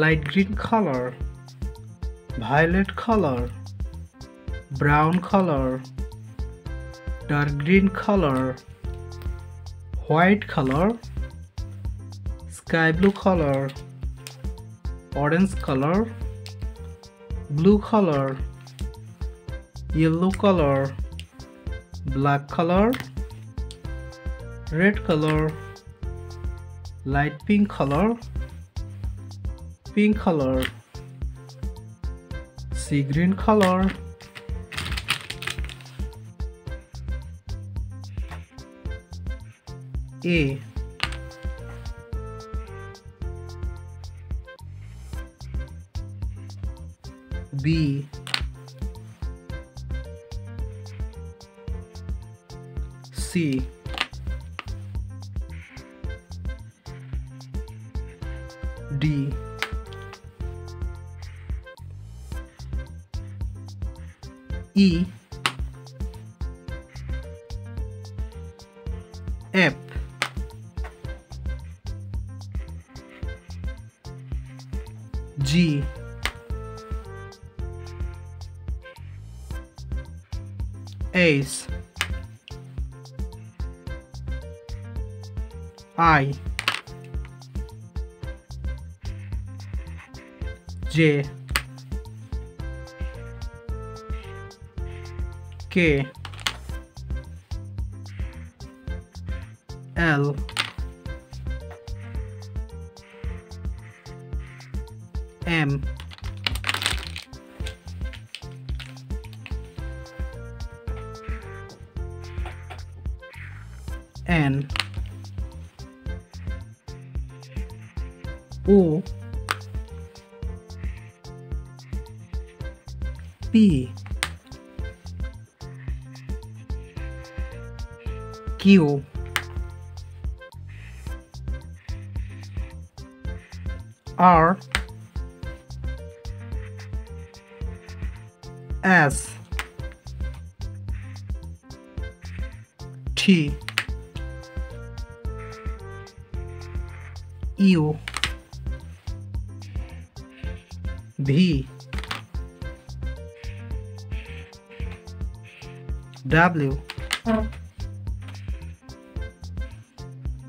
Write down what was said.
light green color violet color brown color dark green color white color sky blue color orange color blue color yellow color black color red color light pink color pink color sea green color A. B. C. D E. F G. H I. J K L M N O P Q R. S. T. U. V. W oh.